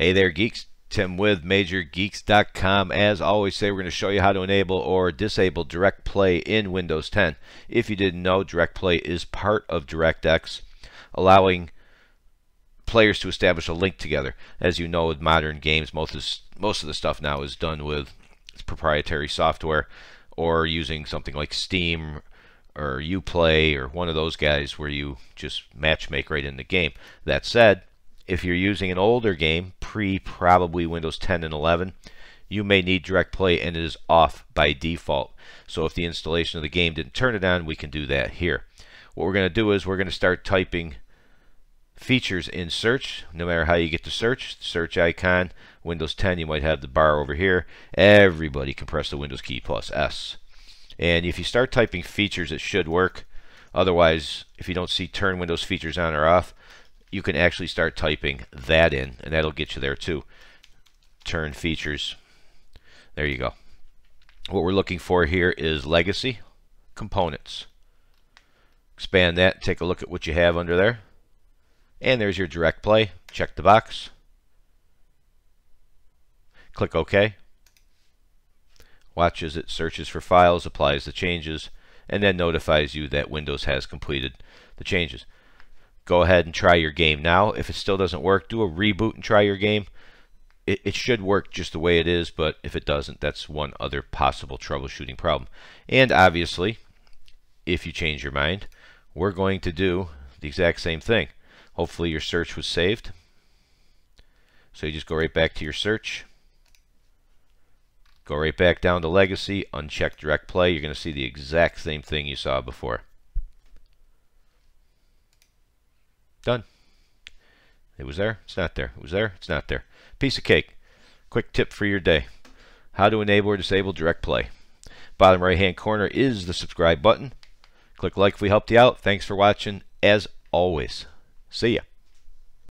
Hey there, geeks. Tim with MajorGeeks.com. As always, say we're going to show you how to enable or disable Direct Play in Windows 10. If you didn't know, Direct Play is part of DirectX, allowing players to establish a link together. As you know, with modern games, most of, most of the stuff now is done with proprietary software or using something like Steam or Uplay or one of those guys where you just match make right in the game. That said, if you're using an older game, pre probably Windows 10 and 11, you may need direct play and it is off by default. So if the installation of the game didn't turn it on, we can do that here. What we're going to do is we're going to start typing features in search, no matter how you get to search, search icon, Windows 10, you might have the bar over here. Everybody can press the Windows key plus S. And if you start typing features, it should work. Otherwise, if you don't see turn Windows features on or off, you can actually start typing that in, and that'll get you there too. Turn features. There you go. What we're looking for here is legacy components. Expand that, take a look at what you have under there. And there's your direct play. Check the box. Click OK. Watch as it searches for files, applies the changes, and then notifies you that Windows has completed the changes go ahead and try your game now. If it still doesn't work, do a reboot and try your game. It, it, should work just the way it is, but if it doesn't, that's one other possible troubleshooting problem. And obviously, if you change your mind, we're going to do the exact same thing. Hopefully your search was saved. So you just go right back to your search. Go right back down to Legacy, uncheck Direct Play. You're going to see the exact same thing you saw before. Done. It was there. It's not there. It was there. It's not there. Piece of cake. Quick tip for your day. How to enable or disable direct play. Bottom right hand corner is the subscribe button. Click like if we helped you out. Thanks for watching. As always, see ya.